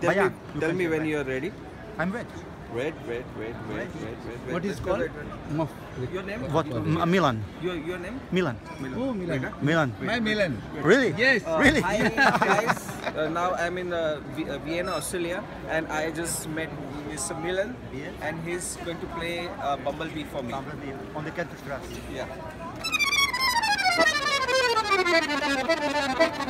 tell Bayak. me, You tell me when you're ready. I'm ready. Wait, wait, wait, wait, wait, wait. wait. What is called? wait, wait. Your name? What? M- Milan. Your your name? Milan. Oh, Milan. Milan. My Milan. Really? Yes. Uh, Really? Hi guys. Uh, now I'm in uh, V- uh, Vienna, Australia, and I just met Mr. Milan, Yes. and he's going to play uh, Bumblebee for me. On the Kärntnerstrasse. Yeah. Thank you.